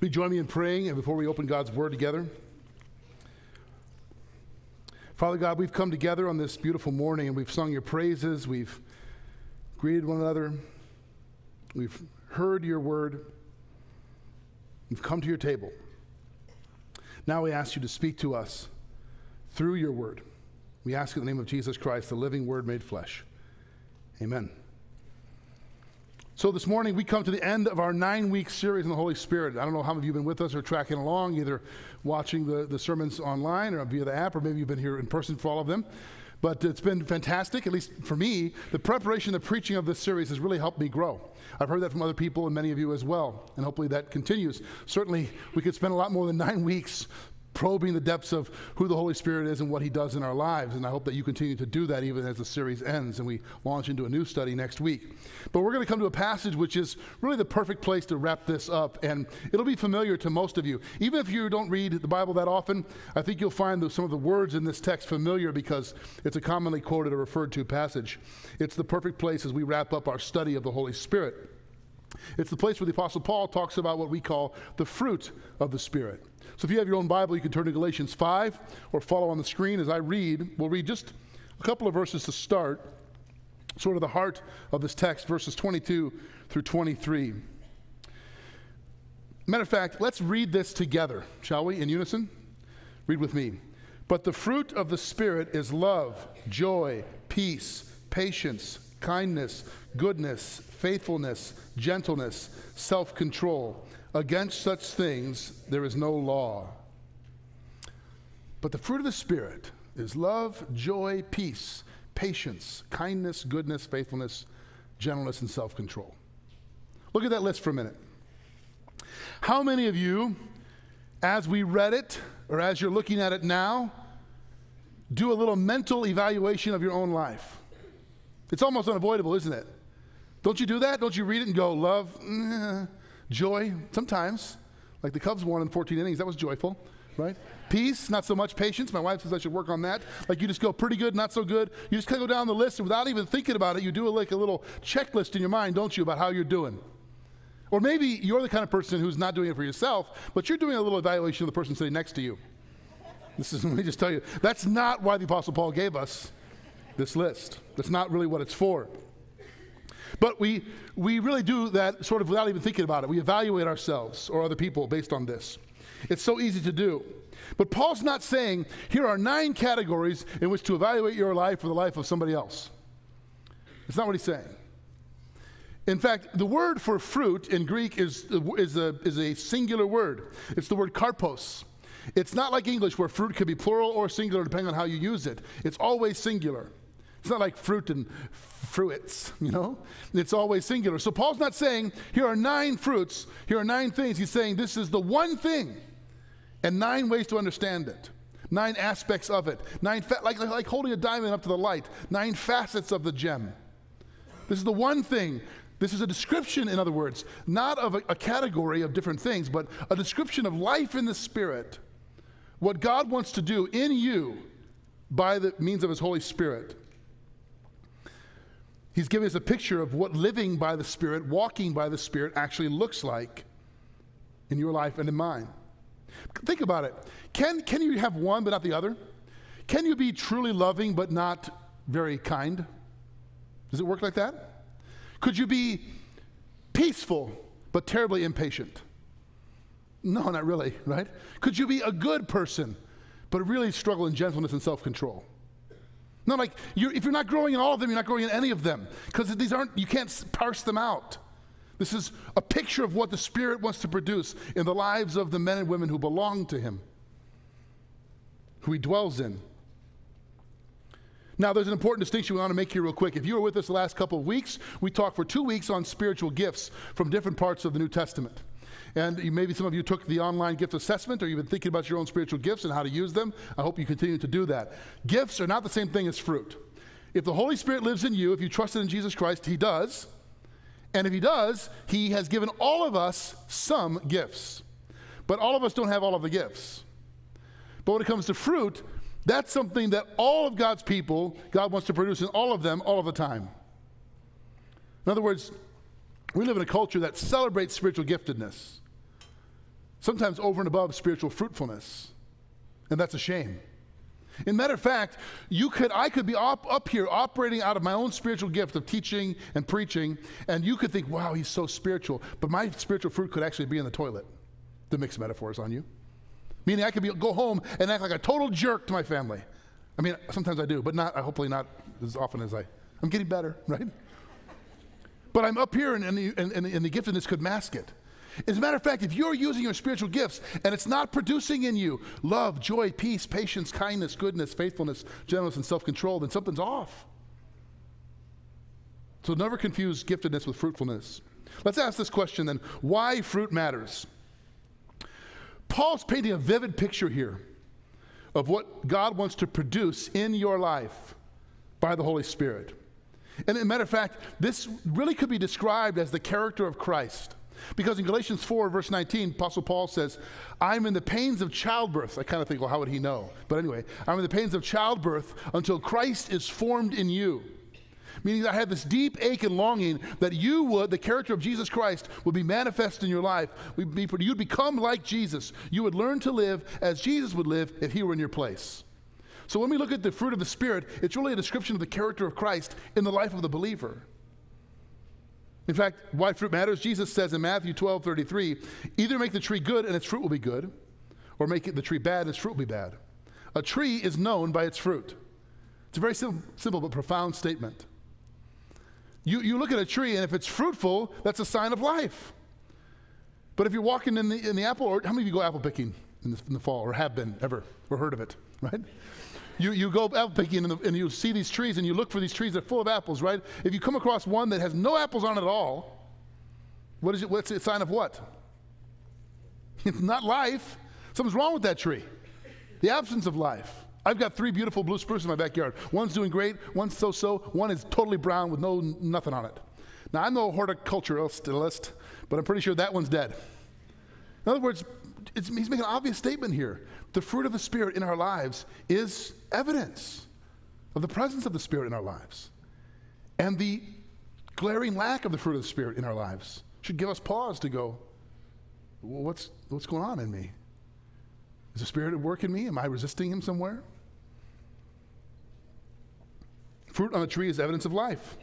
Will you join me in praying and before we open God's Word together? Father God, we've come together on this beautiful morning and we've sung your praises. We've greeted one another. We've heard your word. We've come to your table. Now we ask you to speak to us through your word. We ask in the name of Jesus Christ, the living word made flesh. Amen. So this morning we come to the end of our nine week series on the Holy Spirit. I don't know how many of you have been with us or tracking along, either watching the, the sermons online or via the app, or maybe you've been here in person for all of them. But it's been fantastic, at least for me. The preparation, the preaching of this series has really helped me grow. I've heard that from other people and many of you as well, and hopefully that continues. Certainly, we could spend a lot more than nine weeks probing the depths of who the Holy Spirit is and what He does in our lives. And I hope that you continue to do that even as the series ends and we launch into a new study next week. But we're going to come to a passage which is really the perfect place to wrap this up. And it'll be familiar to most of you. Even if you don't read the Bible that often, I think you'll find some of the words in this text familiar because it's a commonly quoted or referred to passage. It's the perfect place as we wrap up our study of the Holy Spirit. It's the place where the Apostle Paul talks about what we call the fruit of the Spirit. So if you have your own Bible, you can turn to Galatians 5 or follow on the screen as I read. We'll read just a couple of verses to start, sort of the heart of this text, verses 22 through 23. Matter of fact, let's read this together, shall we, in unison? Read with me. But the fruit of the Spirit is love, joy, peace, patience, kindness, goodness, faithfulness, gentleness, self control. Against such things there is no law. But the fruit of the Spirit is love, joy, peace, patience, kindness, goodness, faithfulness, gentleness, and self control. Look at that list for a minute. How many of you, as we read it, or as you're looking at it now, do a little mental evaluation of your own life? It's almost unavoidable, isn't it? Don't you do that? Don't you read it and go, love, Joy, sometimes, like the Cubs won in 14 innings, that was joyful, right? Peace, not so much. Patience, my wife says I should work on that. Like you just go pretty good, not so good. You just kind of go down the list and without even thinking about it, you do like a little checklist in your mind, don't you, about how you're doing. Or maybe you're the kind of person who's not doing it for yourself, but you're doing a little evaluation of the person sitting next to you. This is, let me just tell you, that's not why the Apostle Paul gave us this list. That's not really what it's for. But we, we really do that sort of without even thinking about it. We evaluate ourselves or other people based on this. It's so easy to do. But Paul's not saying here are nine categories in which to evaluate your life or the life of somebody else. It's not what he's saying. In fact, the word for fruit in Greek is, is, a, is a singular word. It's the word karpos. It's not like English where fruit can be plural or singular depending on how you use it. It's always singular. It's not like fruit and fruits, you know? It's always singular. So Paul's not saying, here are nine fruits, here are nine things. He's saying, this is the one thing, and nine ways to understand it. Nine aspects of it. Nine, fa- like, like holding a diamond up to the light. Nine facets of the gem. This is the one thing. This is a description, in other words, not of a, a category of different things, but a description of life in the Spirit. What God wants to do in you by the means of His Holy Spirit. He's giving us a picture of what living by the Spirit, walking by the Spirit, actually looks like in your life and in mine. Think about it. Can, can you have one but not the other? Can you be truly loving but not very kind? Does it work like that? Could you be peaceful but terribly impatient? No, not really, right? Could you be a good person but really struggle in gentleness and self control? Not like you're, if you're not growing in all of them, you're not growing in any of them because these aren't, you can't parse them out. This is a picture of what the Spirit wants to produce in the lives of the men and women who belong to Him, who He dwells in. Now, there's an important distinction we want to make here, real quick. If you were with us the last couple of weeks, we talked for two weeks on spiritual gifts from different parts of the New Testament. And maybe some of you took the online gift assessment or you've been thinking about your own spiritual gifts and how to use them. I hope you continue to do that. Gifts are not the same thing as fruit. If the Holy Spirit lives in you, if you trusted in Jesus Christ, He does. And if He does, He has given all of us some gifts. But all of us don't have all of the gifts. But when it comes to fruit, that's something that all of God's people, God wants to produce in all of them all of the time. In other words, we live in a culture that celebrates spiritual giftedness. sometimes over and above spiritual fruitfulness. And that's a shame. In matter of fact, you could, I could be up, up here operating out of my own spiritual gift of teaching and preaching, and you could think, wow, he's so spiritual. But my spiritual fruit could actually be in the toilet, to mix metaphors on you. Meaning I could be, go home and act like a total jerk to my family. I mean, sometimes I do, but not, hopefully not as often as I. I'm getting better, right? But I'm up here, and, and, the, and, and the giftedness could mask it. As a matter of fact, if you're using your spiritual gifts and it's not producing in you love, joy, peace, patience, kindness, goodness, faithfulness, gentleness, and self control, then something's off. So never confuse giftedness with fruitfulness. Let's ask this question then why fruit matters. Paul's painting a vivid picture here of what God wants to produce in your life by the Holy Spirit. And as a matter of fact, this really could be described as the character of Christ. Because in Galatians 4, verse 19, Apostle Paul says, I'm in the pains of childbirth. I kind of think, well, how would he know? But anyway, I'm in the pains of childbirth until Christ is formed in you. Meaning I have this deep ache and longing that you would, the character of Jesus Christ, would be manifest in your life. You'd become like Jesus. You would learn to live as Jesus would live if he were in your place. So when we look at the fruit of the Spirit, it's really a description of the character of Christ in the life of the believer. In fact, why fruit matters, Jesus says in Matthew 12 33, either make the tree good and its fruit will be good, or make the tree bad and its fruit will be bad. A tree is known by its fruit. It's a very sim- simple but profound statement. You, you look at a tree, and if it's fruitful, that's a sign of life. But if you're walking in the, in the apple, or how many of you go apple picking in the, in the fall, or have been ever, or heard of it, right? You, you go apple picking and, the, and, you see these trees and you look for these trees that are full of apples, right? If you come across one that has no apples on it at all, what is it? What's it? Sign of what? It's not life. Something's wrong with that tree. The absence of life. I've got three beautiful blue spruces in my backyard. One's doing great, one's so-so, one is totally brown with no nothing on it. Now I'm no horticulturalist, but I'm pretty sure that one's dead. In other words, he's making an obvious statement here. The fruit of the Spirit in our lives is evidence of the presence of the Spirit in our lives. And the glaring lack of the fruit of the Spirit in our lives should give us pause to go, well, what's, what's going on in me? Is the Spirit at work in me? Am I resisting Him somewhere? Fruit on a tree is evidence of life.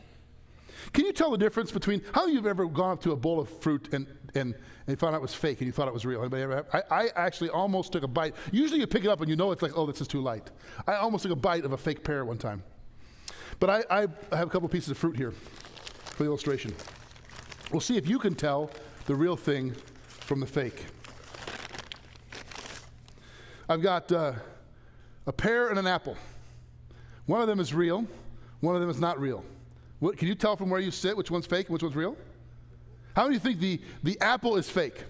Can you tell the difference between how you've ever gone up to a bowl of fruit and, and, and you found out it was fake and you thought it was real? Anybody ever have? I, I actually almost took a bite. Usually you pick it up and you know it's like, oh, this is too light. I almost took a bite of a fake pear one time. But I, I have a couple pieces of fruit here for the illustration. We'll see if you can tell the real thing from the fake. I've got uh, a pear and an apple. One of them is real, one of them is not real. What, can you tell from where you sit which one's fake and which one's real? How many think the, the apple is fake?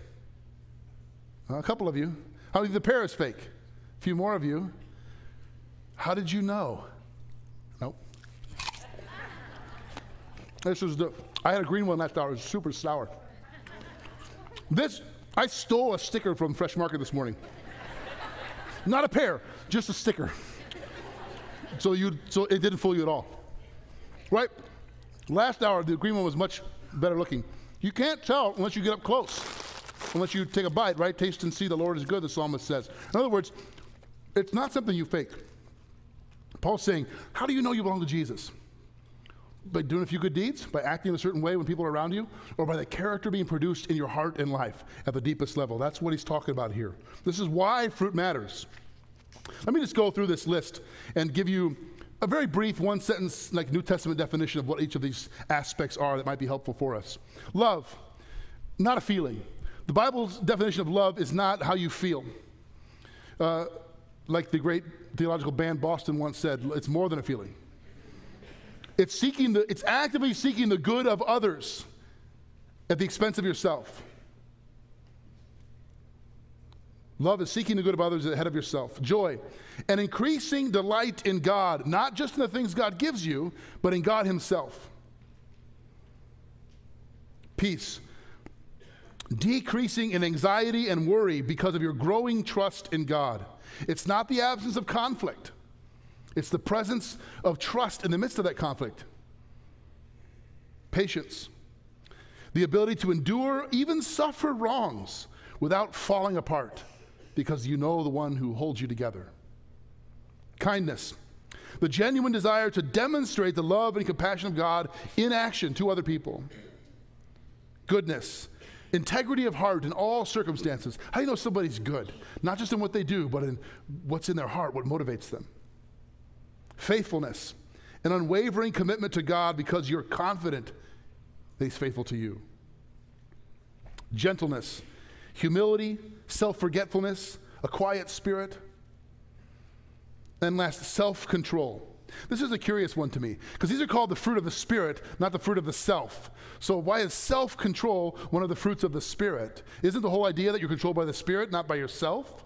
a couple of you. How many think the pear is fake? A few more of you. How did you know? Nope. This is the, I had a green one last hour. It was super sour. This, I stole a sticker from Fresh Market this morning. Not a pear, just a sticker. So you, so it didn't fool you at all, right? Last hour, the green one was much better looking. You can't tell unless you get up close, unless you take a bite, right? Taste and see the Lord is good, the psalmist says. In other words, it's not something you fake. Paul's saying, How do you know you belong to Jesus? By doing a few good deeds, by acting in a certain way when people are around you, or by the character being produced in your heart and life at the deepest level. That's what he's talking about here. This is why fruit matters. Let me just go through this list and give you a very brief one sentence, like New Testament definition of what each of these aspects are that might be helpful for us. Love, not a feeling. The Bible's definition of love is not how you feel. Uh, like the great theological band Boston once said, it's more than a feeling. It's seeking the, it's actively seeking the good of others at the expense of yourself. Love is seeking the good of others ahead of yourself. Joy, an increasing delight in God, not just in the things God gives you, but in God Himself. Peace, decreasing in anxiety and worry because of your growing trust in God. It's not the absence of conflict, it's the presence of trust in the midst of that conflict. Patience, the ability to endure, even suffer wrongs without falling apart because you know the one who holds you together. Kindness, the genuine desire to demonstrate the love and compassion of God in action to other people. Goodness, integrity of heart in all circumstances. How do you know somebody's good? Not just in what they do, but in what's in their heart, what motivates them. Faithfulness, an unwavering commitment to God because you're confident that He's faithful to you. Gentleness, humility, self forgetfulness, a quiet spirit. And last, self control. This is a curious one to me because these are called the fruit of the Spirit, not the fruit of the self. So, why is self control one of the fruits of the Spirit? Isn't the whole idea that you're controlled by the Spirit, not by yourself?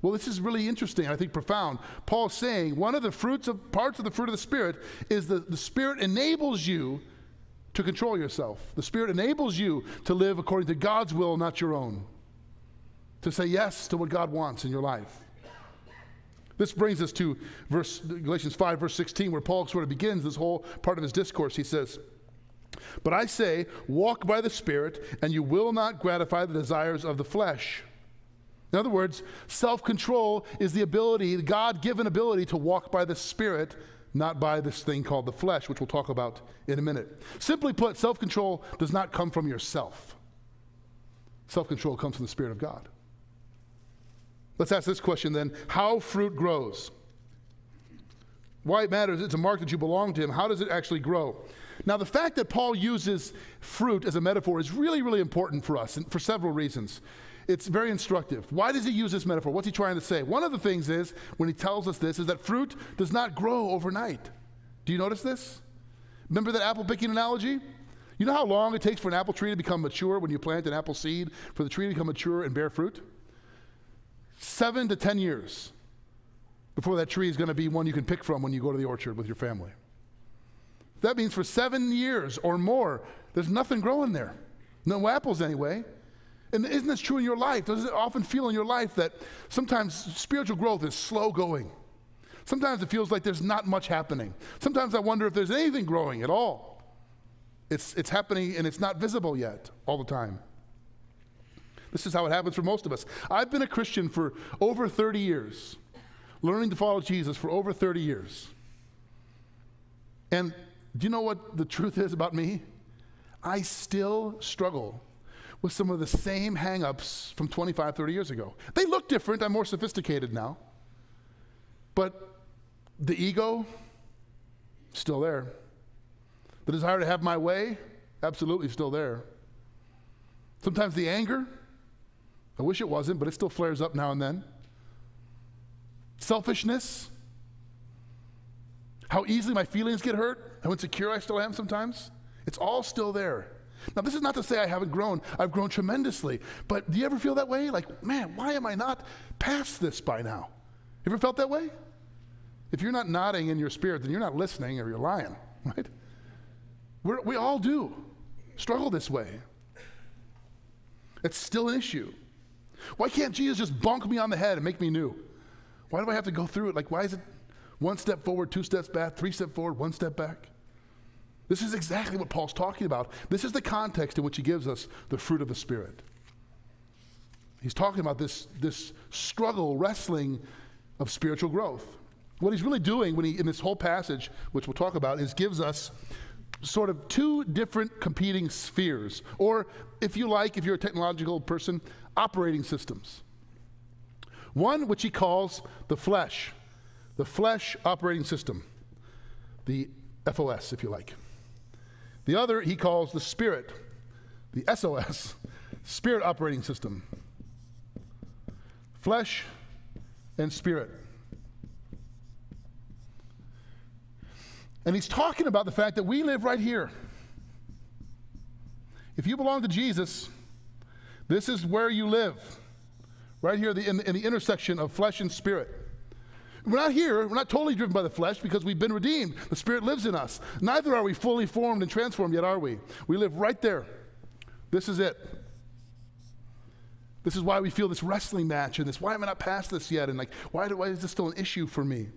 Well, this is really interesting, I think profound. Paul's saying one of the fruits of parts of the fruit of the Spirit is that the Spirit enables you to control yourself. The Spirit enables you to live according to God's will, not your own. To say yes to what God wants in your life. This brings us to verse Galatians 5 verse 16 where Paul sort of begins this whole part of his discourse. He says, "But I say, walk by the Spirit, and you will not gratify the desires of the flesh." In other words, self-control is the ability, the God-given ability to walk by the Spirit, not by this thing called the flesh, which we'll talk about in a minute. Simply put, self-control does not come from yourself. Self-control comes from the Spirit of God. Let's ask this question then how fruit grows. Why it matters, it's a mark that you belong to Him. How does it actually grow? Now, the fact that Paul uses fruit as a metaphor is really, really important for us and for several reasons. It's very instructive. Why does he use this metaphor? What's he trying to say? One of the things is, when he tells us this, is that fruit does not grow overnight. Do you notice this? Remember that apple picking analogy? You know how long it takes for an apple tree to become mature when you plant an apple seed, for the tree to become mature and bear fruit? Seven to 10 years before that tree is going to be one you can pick from when you go to the orchard with your family. That means for seven years or more, there's nothing growing there. No apples, anyway. And isn't this true in your life? Doesn't it often feel in your life that sometimes spiritual growth is slow going? Sometimes it feels like there's not much happening. Sometimes I wonder if there's anything growing at all. It's, it's happening and it's not visible yet all the time. This is how it happens for most of us. I've been a Christian for over 30 years, learning to follow Jesus for over 30 years. And do you know what the truth is about me? I still struggle with some of the same hangups from 25, 30 years ago. They look different. I'm more sophisticated now. But the ego, still there. The desire to have my way, absolutely still there. Sometimes the anger, I wish it wasn't, but it still flares up now and then. Selfishness, how easily my feelings get hurt, how insecure I still am sometimes. It's all still there. Now, this is not to say I haven't grown. I've grown tremendously. But do you ever feel that way? Like, man, why am I not past this by now? Ever felt that way? If you're not nodding in your spirit, then you're not listening or you're lying, right? We're, we all do struggle this way. It's still an issue. Why can't Jesus just bonk me on the head and make me new? Why do I have to go through it? Like, why is it one step forward, two steps back, three steps forward, one step back? This is exactly what Paul's talking about. This is the context in which he gives us the fruit of the Spirit. He's talking about this, this struggle, wrestling of spiritual growth. What he's really doing when he, in this whole passage, which we'll talk about, is gives us sort of two different competing spheres, or if you like, if you're a technological person, operating systems. One which he calls the flesh, the flesh operating system, the FOS, if you like. The other he calls the spirit, the SOS, spirit operating system. Flesh and spirit. And he's talking about the fact that we live right here. If you belong to Jesus, this is where you live, right here in the, in the intersection of flesh and spirit. We're not here, we're not totally driven by the flesh because we've been redeemed. The Spirit lives in us. Neither are we fully formed and transformed yet, are we? We live right there. This is it. This is why we feel this wrestling match and this, why am I not past this yet? And like, why, do, why is this still an issue for me?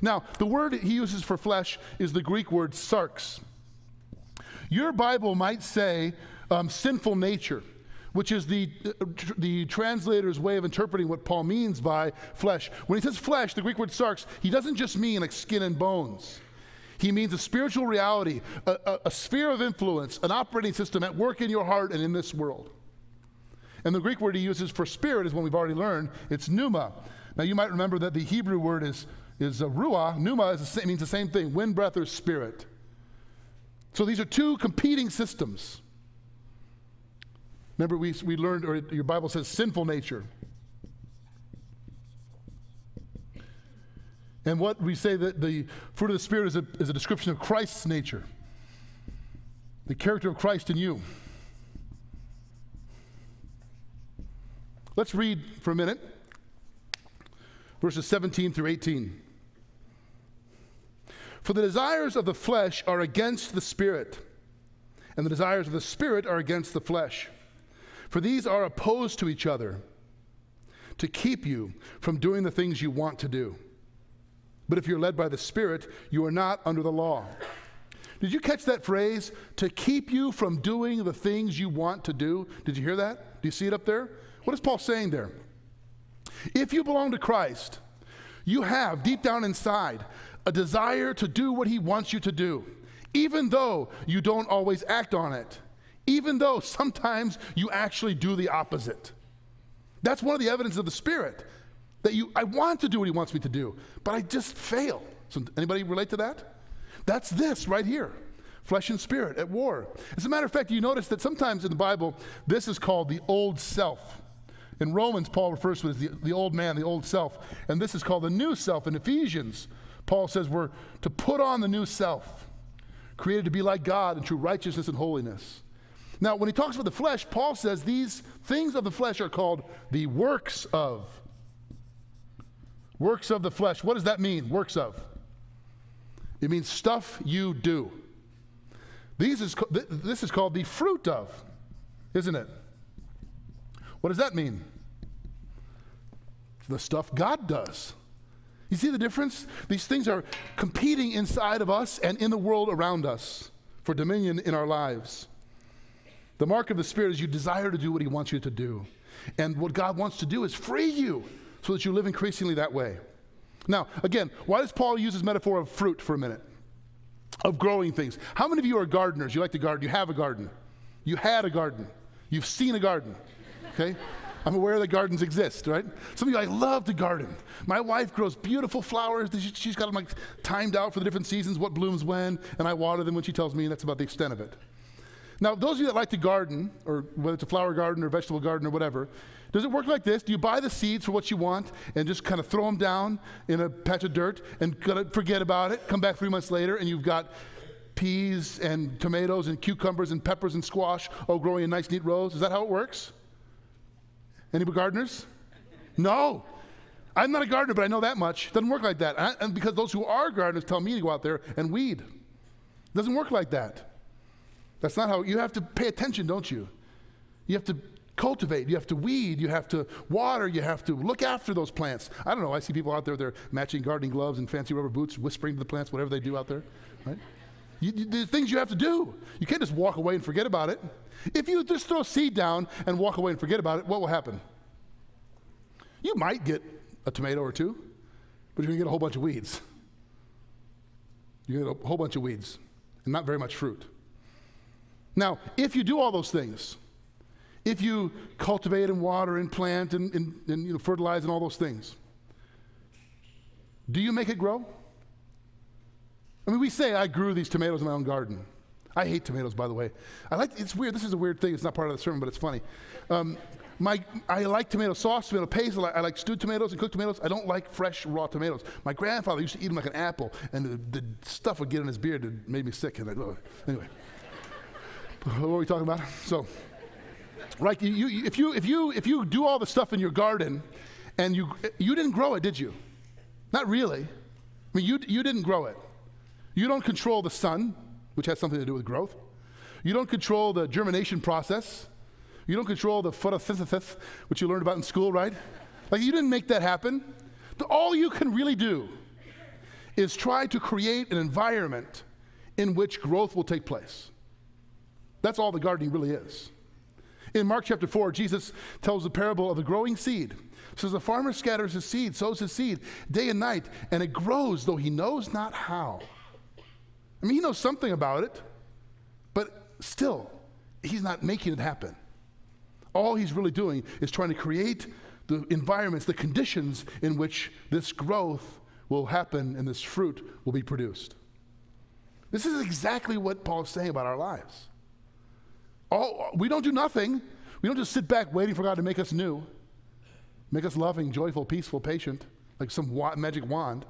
Now, the word he uses for flesh is the Greek word sarx. Your Bible might say um, sinful nature. Which is the, tr- the translator's way of interpreting what Paul means by flesh. When he says flesh, the Greek word sarx, he doesn't just mean like skin and bones. He means a spiritual reality, a, a, a sphere of influence, an operating system at work in your heart and in this world. And the Greek word he uses for spirit is one we've already learned. It's pneuma. Now you might remember that the Hebrew word is, is ruah. Pneuma is the same, means the same thing, wind, breath, or spirit. So these are two competing systems. Remember, we, we learned, or your Bible says sinful nature. And what we say that the fruit of the Spirit is a, is a description of Christ's nature, the character of Christ in you. Let's read for a minute verses 17 through 18. For the desires of the flesh are against the Spirit, and the desires of the Spirit are against the flesh. For these are opposed to each other to keep you from doing the things you want to do. But if you're led by the Spirit, you are not under the law. Did you catch that phrase? To keep you from doing the things you want to do. Did you hear that? Do you see it up there? What is Paul saying there? If you belong to Christ, you have deep down inside a desire to do what he wants you to do, even though you don't always act on it even though sometimes you actually do the opposite. That's one of the evidence of the Spirit that you, I want to do what He wants me to do, but I just fail. So anybody relate to that? That's this right here flesh and spirit at war. As a matter of fact, you notice that sometimes in the Bible, this is called the old self. In Romans, Paul refers to it as the, the old man, the old self. And this is called the new self. In Ephesians, Paul says we're to put on the new self, created to be like God in true righteousness and holiness. Now, when he talks about the flesh, Paul says these things of the flesh are called the works of. Works of the flesh. What does that mean? Works of. It means stuff you do. These is, this is called the fruit of, isn't it? What does that mean? The stuff God does. You see the difference? These things are competing inside of us and in the world around us for dominion in our lives. The mark of the Spirit is you desire to do what He wants you to do. And what God wants to do is free you so that you live increasingly that way. Now, again, why does Paul use this metaphor of fruit for a minute? Of growing things. How many of you are gardeners? You like to garden. You have a garden. You had a garden. You've seen a garden. Okay? I'm aware that gardens exist, right? Some of you, I love to garden. My wife grows beautiful flowers. She's got them like timed out for the different seasons, what blooms when, and I water them when she tells me, and that's about the extent of it. Now, those of you that like to garden, or whether it's a flower garden or vegetable garden or whatever, does it work like this? Do you buy the seeds for what you want and just kind of throw them down in a patch of dirt and kind of forget about it? Come back three months later and you've got peas and tomatoes and cucumbers and peppers and squash all growing in nice, neat rows. Is that how it works? Any gardeners? No. I'm not a gardener, but I know that much. It doesn't work like that. And because those who are gardeners tell me to go out there and weed. It doesn't work like that. That's not how you have to pay attention, don't you? You have to cultivate, you have to weed, you have to water, you have to look after those plants. I don't know, I see people out there, they're matching gardening gloves and fancy rubber boots, whispering to the plants, whatever they do out there, right? You, you, the things you have to do. You can't just walk away and forget about it. If you just throw seed down and walk away and forget about it, what will happen? You might get a tomato or two, but you're going to get a whole bunch of weeds. You get a whole bunch of weeds and not very much fruit. Now, if you do all those things, if you cultivate and water and plant and, and, and you know, fertilize and all those things, do you make it grow? I mean, we say I grew these tomatoes in my own garden. I hate tomatoes, by the way. I like. It's weird. This is a weird thing. It's not part of the sermon, but it's funny. Um, my, I like tomato sauce, tomato paste. I like, stewed tomatoes and cooked tomatoes. I don't like fresh raw tomatoes. My grandfather used to eat them like an apple, and the, the stuff would get in his beard. It made me sick. And I, anyway what were we talking about? So, right, you, you, if, you, if, you, if you do all the stuff in your garden and you, you didn't grow it, did you? Not really. I mean, you, you didn't grow it. You don't control the sun, which has something to do with growth. You don't control the germination process. You don't control the photosynthesis, which you learned about in school, right? Like, you didn't make that happen. All you can really do is try to create an environment in which growth will take place. That's all the gardening really is. In Mark chapter 4, Jesus tells the parable of the growing seed. Says, The farmer scatters his seed, sows his seed day and night, and it grows, though he knows not how. I mean, he knows something about it, but still, he's not making it happen. All he's really doing is trying to create the environments, the conditions in which this growth will happen and this fruit will be produced. This is exactly what Paul is saying about our lives. All, we don't do nothing. We don't just sit back waiting for God to make us new, make us loving, joyful, peaceful, patient, like some wa- magic wand.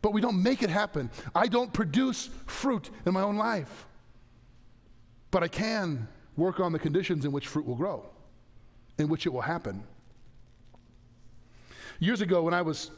But we don't make it happen. I don't produce fruit in my own life. But I can work on the conditions in which fruit will grow, in which it will happen. Years ago, when I was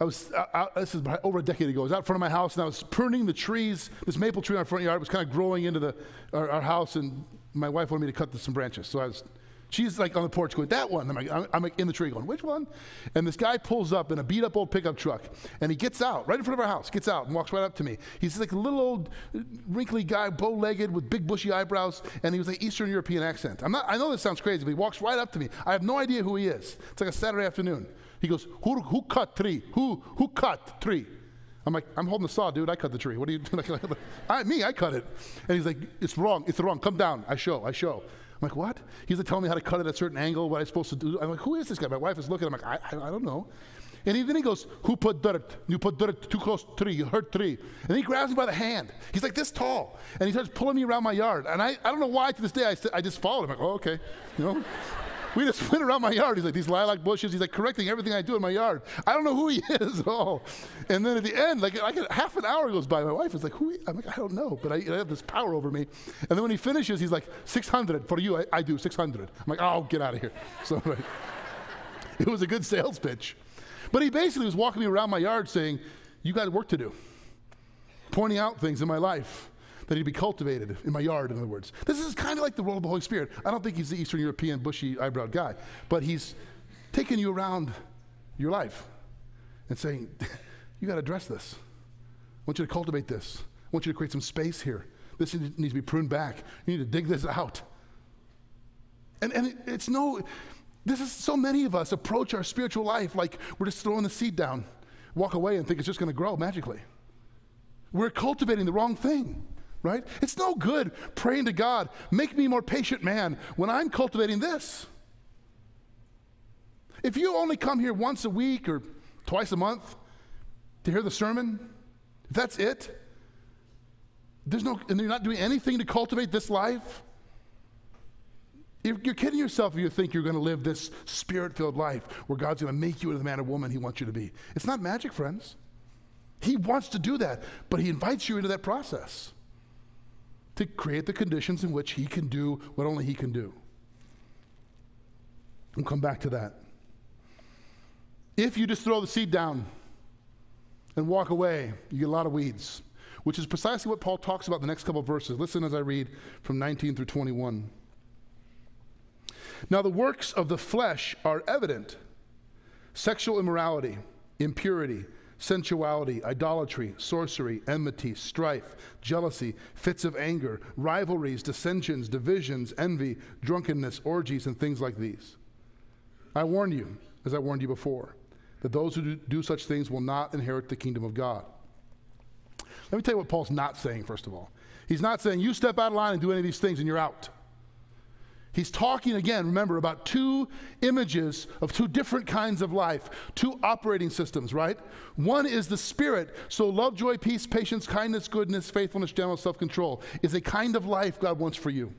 I was, uh, uh, this is over a decade ago. I was out front of my house and I was pruning the trees. This maple tree in our front yard was kind of growing into the, our, our, house, and my wife wanted me to cut some branches. So I was, she's like on the porch going, that one. I'm like, I'm, I'm like in the tree going, which one? And this guy pulls up in a beat up old pickup truck and he gets out right in front of our house, gets out and walks right up to me. He's like a little old wrinkly guy, bow legged with big bushy eyebrows, and he was like Eastern European accent. I'm not, I know this sounds crazy, but he walks right up to me. I have no idea who he is. It's like a Saturday afternoon. He goes, who, who cut tree? Who, who cut tree? I'm like, I'm holding the saw, dude. I cut the tree. What are you doing? I, me, I cut it. And he's like, it's wrong. It's wrong. Come down. I show. I show. I'm like, what? He's like telling me how to cut it at a certain angle, what I'm supposed to do. I'm like, who is this guy? My wife is looking. I'm like, I, I, I don't know. And he, then he goes, who put dirt? You put dirt too close to tree. You hurt tree. And he grabs me by the hand. He's like this tall. And he starts pulling me around my yard. And I, I don't know why to this day I, I just followed him. I'm like, oh, okay. You know? We just went around my yard. He's like, these lilac bushes. He's like correcting everything I do in my yard. I don't know who he is at all. And then at the end, like, like half an hour goes by. My wife is like, who? I'm like, I don't know, but I, I, have this power over me. And then when he finishes, he's like, 600 for you. I, I do 600. I'm like, oh, get out of here. So right. it was a good sales pitch. But he basically was walking me around my yard saying, you got work to do, pointing out things in my life that he'd be cultivated in my yard, in other words. This is kind of like the role of the Holy Spirit. I don't think he's the Eastern European, bushy eyebrowed guy, but he's taking you around your life and saying, You got to address this. I want you to cultivate this. I want you to create some space here. This needs to be pruned back. You need to dig this out. And, and it's no, this is so many of us approach our spiritual life like we're just throwing the seed down, walk away and think it's just going to grow magically. We're cultivating the wrong thing right? It's no good praying to God, make me more patient man when I'm cultivating this. If you only come here once a week or twice a month to hear the sermon, if that's it, there's no, and you're not doing anything to cultivate this life, you're kidding yourself if you think you're going to live this spirit filled life where God's going to make you into the man or woman He wants you to be. It's not magic, friends. He wants to do that, but He invites you into that process to create the conditions in which he can do what only he can do. We'll come back to that. If you just throw the seed down and walk away, you get a lot of weeds, which is precisely what Paul talks about in the next couple of verses. Listen as I read from 19 through 21. Now, the works of the flesh are evident sexual immorality, impurity sensuality, idolatry, sorcery, enmity, strife, jealousy, fits of anger, rivalries, dissensions, divisions, envy, drunkenness, orgies, and things like these. I warn you, as I warned you before, that those who do such things will not inherit the kingdom of God. Let me tell you what Paul's not saying, first of all. He's not saying, you step out of line and do any of these things and you're out. He's talking again, remember, about two images of two different kinds of life, two operating systems, right? One is the spirit. So, love, joy, peace, patience, kindness, goodness, faithfulness, gentleness, self control is a kind of life God wants for you.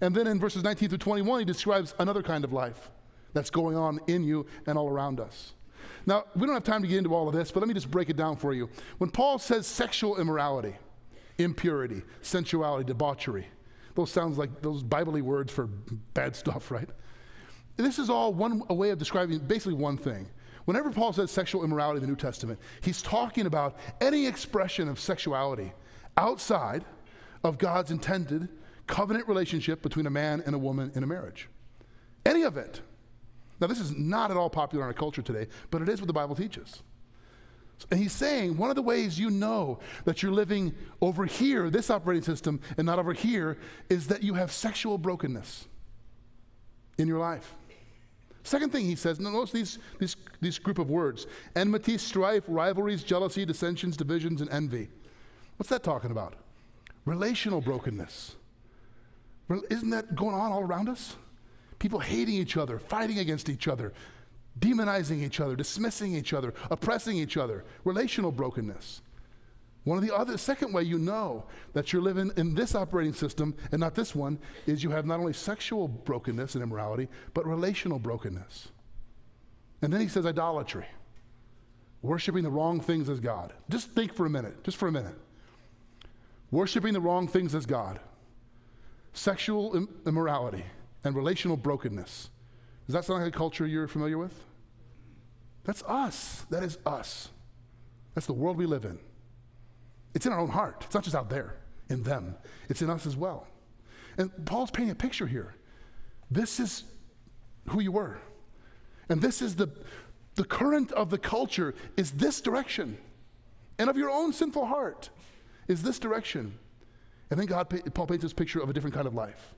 And then in verses 19 through 21, he describes another kind of life that's going on in you and all around us. Now, we don't have time to get into all of this, but let me just break it down for you. When Paul says sexual immorality, impurity, sensuality, debauchery, those sounds like those Bible words for bad stuff, right? This is all one a way of describing basically one thing. Whenever Paul says sexual immorality in the New Testament, he's talking about any expression of sexuality outside of God's intended covenant relationship between a man and a woman in a marriage. Any of it. Now, this is not at all popular in our culture today, but it is what the Bible teaches. And he's saying one of the ways you know that you're living over here, this operating system, and not over here, is that you have sexual brokenness in your life. Second thing he says, notice these, these, these group of words enmity, strife, rivalries, jealousy, dissensions, divisions, and envy. What's that talking about? Relational brokenness. Isn't that going on all around us? People hating each other, fighting against each other, demonizing each other, dismissing each other, oppressing each other. Relational brokenness. One of the other, second way you know that you're living in this operating system and not this one is you have not only sexual brokenness and immorality, but relational brokenness. And then he says idolatry, worshiping the wrong things as God. Just think for a minute, just for a minute. Worshiping the wrong things as God, sexual Im- immorality, and relational brokenness. Does that sound like a culture you're familiar with? That's us. That is us. That's the world we live in. It's in our own heart. It's not just out there in them, it's in us as well. And Paul's painting a picture here. This is who you were. And this is the, the current of the culture is this direction. And of your own sinful heart is this direction. And then God, Paul paints this picture of a different kind of life.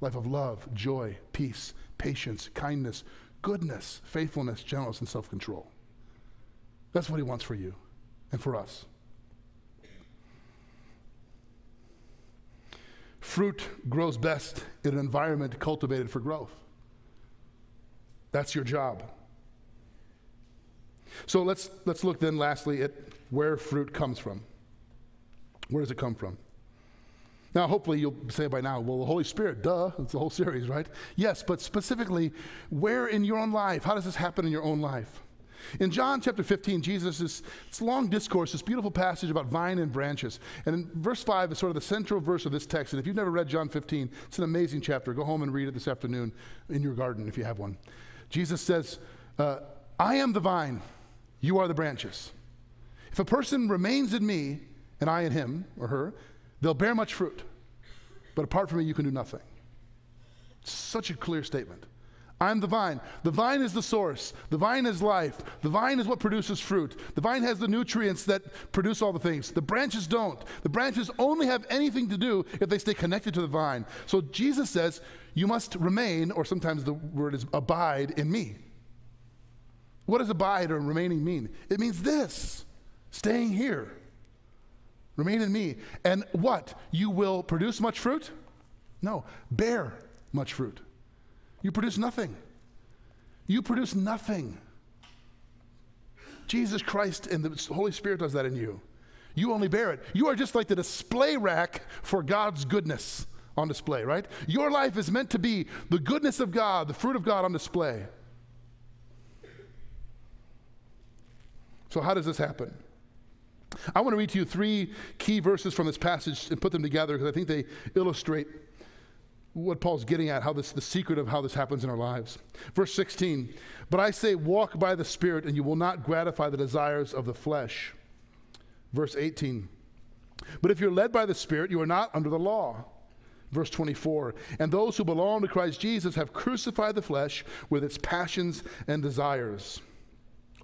Life of love, joy, peace, patience, kindness, goodness, faithfulness, gentleness, and self-control. That's what he wants for you and for us. Fruit grows best in an environment cultivated for growth. That's your job. So let's, let's look then, lastly, at where fruit comes from. Where does it come from? Now, hopefully, you'll say by now, well, the Holy Spirit, duh, it's the whole series, right? Yes, but specifically, where in your own life? How does this happen in your own life? In John chapter 15, Jesus is, a long discourse, this beautiful passage about vine and branches. And in verse 5 is sort of the central verse of this text. And if you've never read John 15, it's an amazing chapter. Go home and read it this afternoon in your garden if you have one. Jesus says, uh, I am the vine, you are the branches. If a person remains in me, and I in him or her, they'll bear much fruit. But apart from me, you can do nothing. Such a clear statement. I'm the vine. The vine is the source. The vine is life. The vine is what produces fruit. The vine has the nutrients that produce all the things. The branches don't. The branches only have anything to do if they stay connected to the vine. So Jesus says, You must remain, or sometimes the word is abide in me. What does abide or remaining mean? It means this staying here. Remain in me. And what? You will produce much fruit? No, bear much fruit. You produce nothing. You produce nothing. Jesus Christ and the Holy Spirit does that in you. You only bear it. You are just like the display rack for God's goodness on display, right? Your life is meant to be the goodness of God, the fruit of God on display. So, how does this happen? I want to read to you three key verses from this passage and put them together because I think they illustrate what Paul's getting at, how this, the secret of how this happens in our lives. Verse 16, but I say, walk by the Spirit, and you will not gratify the desires of the flesh. Verse 18, but if you're led by the Spirit, you are not under the law. Verse 24, and those who belong to Christ Jesus have crucified the flesh with its passions and desires.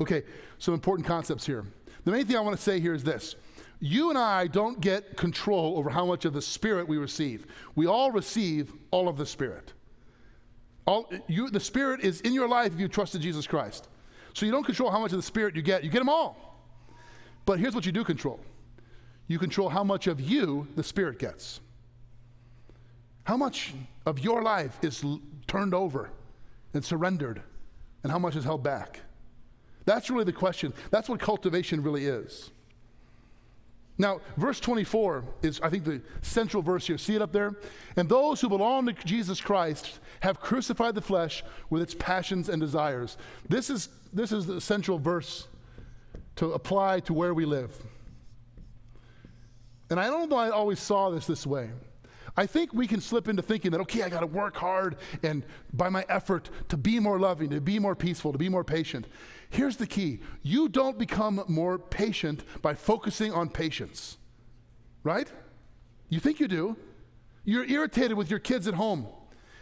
Okay, some important concepts here. The main thing I want to say here is this you and I don't get control over how much of the Spirit we receive. We all receive all of the Spirit. All, you, the Spirit is in your life if you trusted Jesus Christ. So you don't control how much of the Spirit you get. You get them all. But here's what you do control you control how much of you the Spirit gets. How much of your life is l- turned over and surrendered, and how much is held back? That's really the question. That's what cultivation really is. Now, verse 24 is, I think, the central verse here. See it up there? And those who belong to Jesus Christ have crucified the flesh with its passions and desires. This is, this is the central verse to apply to where we live. And I don't know I always saw this this way. I think we can slip into thinking that, okay, I got to work hard and by my effort to be more loving, to be more peaceful, to be more patient. Here's the key you don't become more patient by focusing on patience, right? You think you do. You're irritated with your kids at home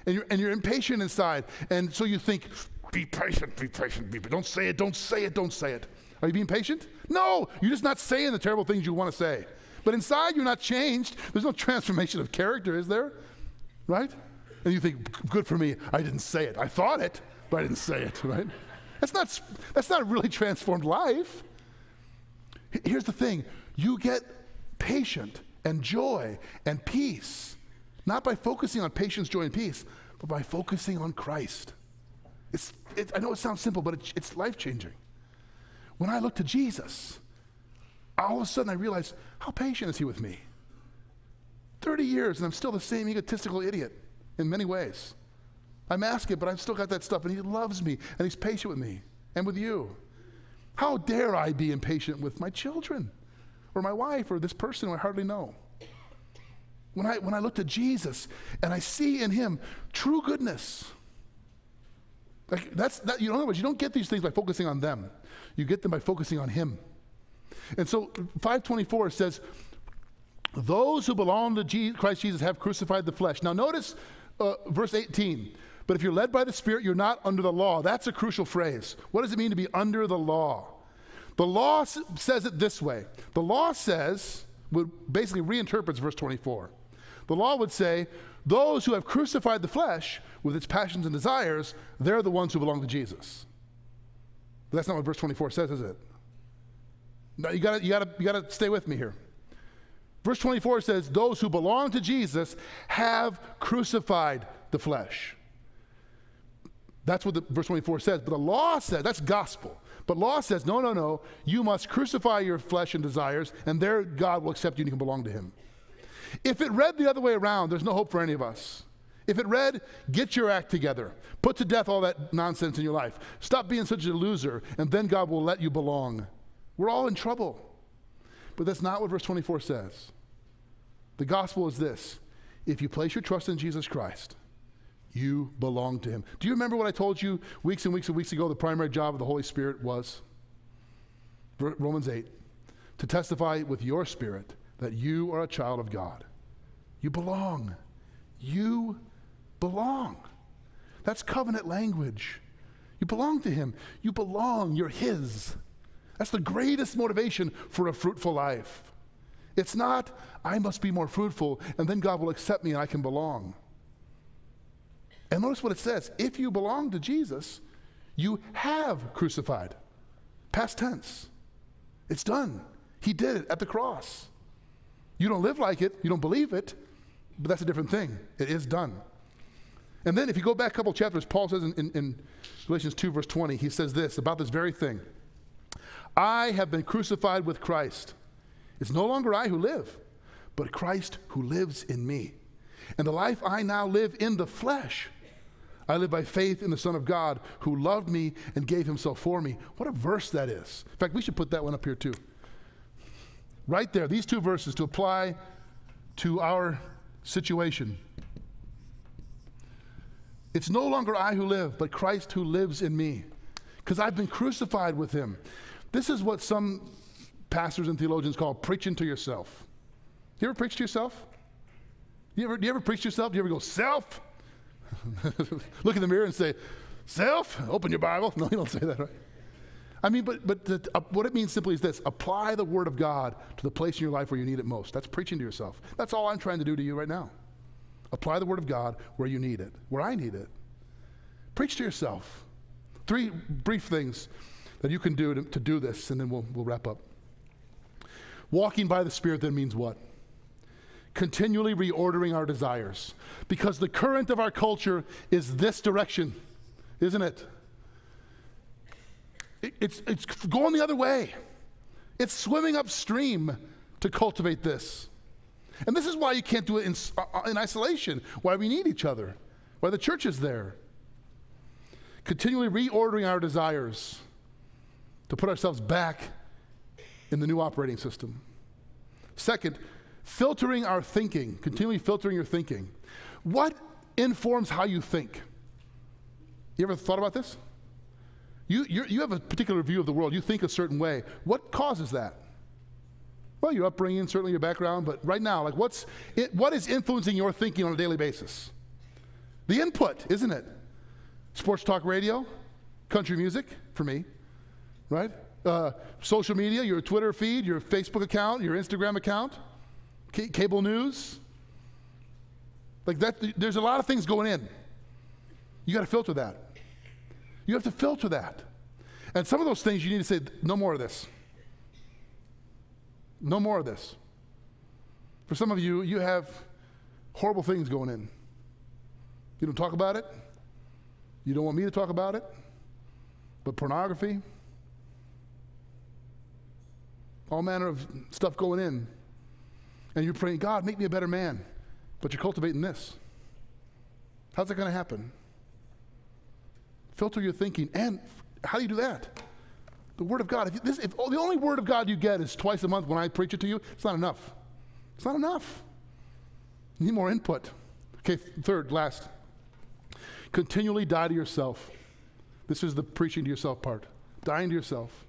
and you're, and you're impatient inside. And so you think, be patient, be patient, be patient. Don't say it, don't say it, don't say it. Are you being patient? No, you're just not saying the terrible things you want to say. But inside, you're not changed. There's no transformation of character, is there? Right? And you think, good for me, I didn't say it. I thought it, but I didn't say it, right? That's not, that's not a really transformed life. Here's the thing you get patient and joy and peace, not by focusing on patience, joy, and peace, but by focusing on Christ. It's, it, I know it sounds simple, but it, it's life changing. When I look to Jesus, all of a sudden I realize how patient is He with me? 30 years and I'm still the same egotistical idiot in many ways. I'm asking, but I've still got that stuff, and He loves me, and He's patient with me and with you. How dare I be impatient with my children or my wife or this person I hardly know? When I, when I look to Jesus and I see in Him true goodness, like that's that, you know, in other words, you don't get these things by focusing on them. You get them by focusing on Him. And so 524 says, Those who belong to Jesus, Christ Jesus have crucified the flesh. Now notice uh, verse 18. But if you're led by the Spirit, you're not under the law. That's a crucial phrase. What does it mean to be under the law? The law says it this way the law says, would basically reinterprets verse 24. The law would say, those who have crucified the flesh with its passions and desires, they're the ones who belong to Jesus. But that's not what verse 24 says, is it? No, you gotta, you gotta, you gotta stay with me here. Verse 24 says, Those who belong to Jesus have crucified the flesh. That's what the, verse 24 says. But the law says, that's gospel. But law says, no, no, no, you must crucify your flesh and desires, and there God will accept you and you can belong to Him. If it read the other way around, there's no hope for any of us. If it read, get your act together, put to death all that nonsense in your life, stop being such a loser, and then God will let you belong. We're all in trouble. But that's not what verse 24 says. The gospel is this if you place your trust in Jesus Christ, you belong to him. Do you remember what I told you weeks and weeks and weeks ago the primary job of the Holy Spirit was? Romans 8 to testify with your spirit that you are a child of God. You belong. You belong. That's covenant language. You belong to him. You belong. You're his. That's the greatest motivation for a fruitful life. It's not, I must be more fruitful, and then God will accept me and I can belong. And notice what it says if you belong to Jesus, you have crucified. Past tense. It's done. He did it at the cross. You don't live like it, you don't believe it, but that's a different thing. It is done. And then if you go back a couple chapters, Paul says in, in, in Galatians 2, verse 20, he says this about this very thing I have been crucified with Christ. It's no longer I who live, but Christ who lives in me. And the life I now live in the flesh, I live by faith in the Son of God who loved me and gave himself for me. What a verse that is. In fact, we should put that one up here too. Right there, these two verses to apply to our situation. It's no longer I who live, but Christ who lives in me. Because I've been crucified with him. This is what some pastors and theologians call preaching to yourself. You ever preach to yourself? You ever, do you ever preach to yourself? Do you ever go, self? Look in the mirror and say, self? Open your Bible. No, you don't say that, right? I mean, but, but the, uh, what it means simply is this apply the Word of God to the place in your life where you need it most. That's preaching to yourself. That's all I'm trying to do to you right now. Apply the Word of God where you need it, where I need it. Preach to yourself. Three brief things that you can do to, to do this, and then we'll, we'll wrap up. Walking by the Spirit then means what? Continually reordering our desires. Because the current of our culture is this direction, isn't it? it it's, it's going the other way. It's swimming upstream to cultivate this. And this is why you can't do it in, uh, in isolation, why we need each other, why the church is there. Continually reordering our desires to put ourselves back in the new operating system. Second, filtering our thinking, continually filtering your thinking. What informs how you think? You ever thought about this? You, you have a particular view of the world. You think a certain way. What causes that? Well, your upbringing, certainly your background, but right now, like what's it, what is influencing your thinking on a daily basis? The input, isn't it? Sports talk radio, country music, for me, right? uh, social media, your Twitter feed, your Facebook account, your Instagram account, c- cable news. Like that, there's a lot of things going in. You got to filter that. You have to filter that. And some of those things you need to say, no more of this. No more of this. For some of you, you have horrible things going in. You don't talk about it. You don't want me to talk about it. But pornography, all manner of stuff going in. And you're praying, God, make me a better man. But you're cultivating this. How's that going to happen? Filter your thinking. And how do you do that? The Word of God. If, this, if the only Word of God you get is twice a month when I preach it to you, it's not enough. It's not enough. You need more input. Okay, third, last. Continually die to yourself. This is the preaching to yourself part. Dying to yourself.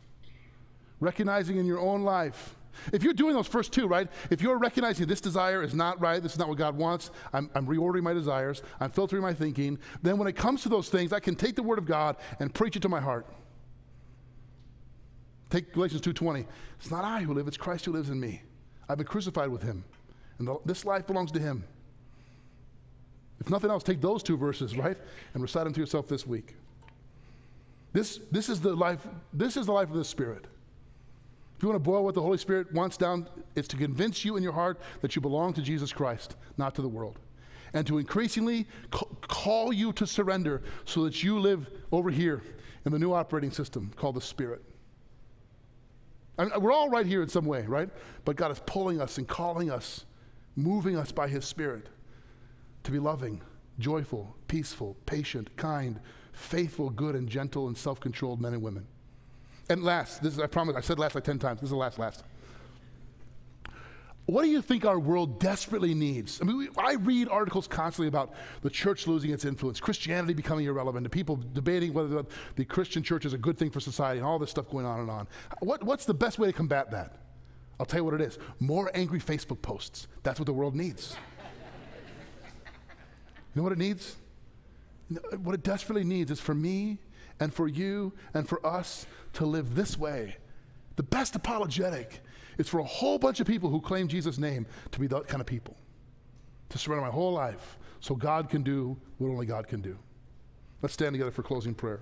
Recognizing in your own life. If you're doing those first two, right? If you're recognizing this desire is not right, this is not what God wants, I'm, I'm reordering my desires, I'm filtering my thinking, then when it comes to those things, I can take the Word of God and preach it to my heart. Take Galatians 2.20. It's not I who live, it's Christ who lives in me. I've been crucified with him. And the, this life belongs to him. If nothing else, take those two verses, right? And recite them to yourself this week. This, this is the life, this is the life of the Spirit. If you want to boil what the Holy Spirit wants down, it's to convince you in your heart that you belong to Jesus Christ, not to the world. And to increasingly call you to surrender so that you live over here in the new operating system called the Spirit. I mean, uh, we're all right here in some way, right? But God is pulling us and calling us, moving us by His Spirit to be loving, joyful, peaceful, patient, kind, faithful, good, and gentle and self controlled men and women. And last, this is, I promise, I said last like 10 times. This is the last, last. What do you think our world desperately needs? I mean, we, I read articles constantly about the church losing its influence, Christianity becoming irrelevant, and people debating whether the, the Christian church is a good thing for society, and all this stuff going on and on. What, what's the best way to combat that? I'll tell you what it is more angry Facebook posts. That's what the world needs. you know what it needs? What it desperately needs is for me and for you and for us to live this way. The best apologetic is for a whole bunch of people who claim Jesus' name to be that kind of people. To surrender my whole life so God can do what only God can do. Let's stand together for closing prayer.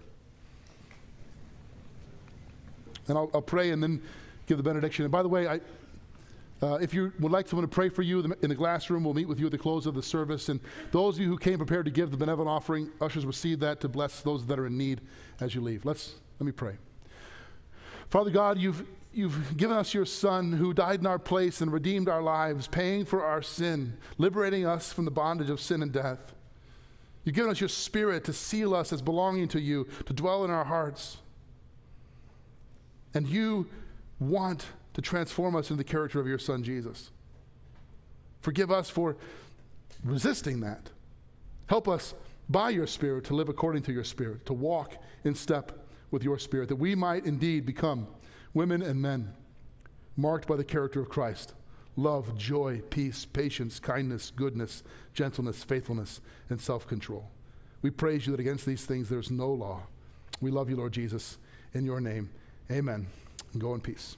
And I'll, I'll pray and then give the benediction. And by the way, I, uh, if you would like someone to pray for you in the glass room, we'll meet with you at the close of the service. And those of you who came prepared to give the benevolent offering, ushers receive that to bless those that are in need as you leave. Let's let me pray. Father God, you've you've given us your Son who died in our place and redeemed our lives, paying for our sin, liberating us from the bondage of sin and death. You've given us your Spirit to seal us as belonging to you, to dwell in our hearts. And you want to transform us into the character of your Son, Jesus. Forgive us for resisting that. Help us by your Spirit to live according to your Spirit, to walk in step with your Spirit, that we might indeed become women and men, marked by the character of Christ love, joy, peace, patience, kindness, goodness, gentleness, faithfulness, and self control. We praise you that against these things there's no law. We love you, Lord Jesus. In your name, amen. Go in peace.